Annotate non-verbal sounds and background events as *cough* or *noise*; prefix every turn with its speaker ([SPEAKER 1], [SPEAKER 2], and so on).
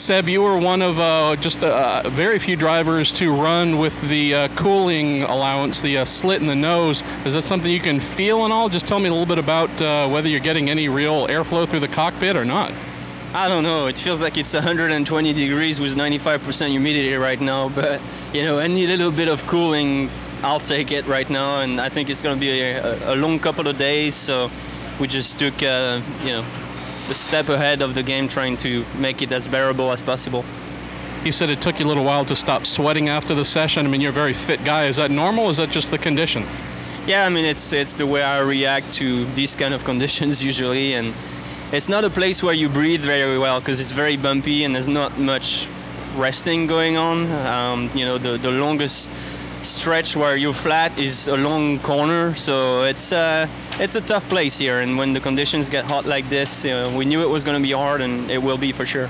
[SPEAKER 1] Seb, you were one of uh, just uh, very few drivers to run with the uh, cooling allowance, the uh, slit in the nose. Is that something you can feel and all? Just tell me a little bit about uh, whether you're getting any real airflow through the cockpit or not.
[SPEAKER 2] I don't know. It feels like it's 120 degrees with 95% humidity right now, but you know, any little bit of cooling, I'll take it right now. And I think it's going to be a, a, long couple of days, so we just took, uh, you know, a step ahead of the game, trying to make it as bearable as possible.
[SPEAKER 1] You said it took you a little while to stop sweating after the session. I mean, you're a very fit guy. Is that normal? Or is that just the conditions?
[SPEAKER 2] Yeah, I mean, it's it's the way I react to these kind of *laughs* conditions usually, and it's not a place where you breathe very well because it's very bumpy and there's not much resting going on. Um, you know, the the longest stretch where you're flat is a long corner, so it's uh, it's a tough place here. And when the conditions get hot like this, you know, we knew it was going to be hard, and it will be for sure.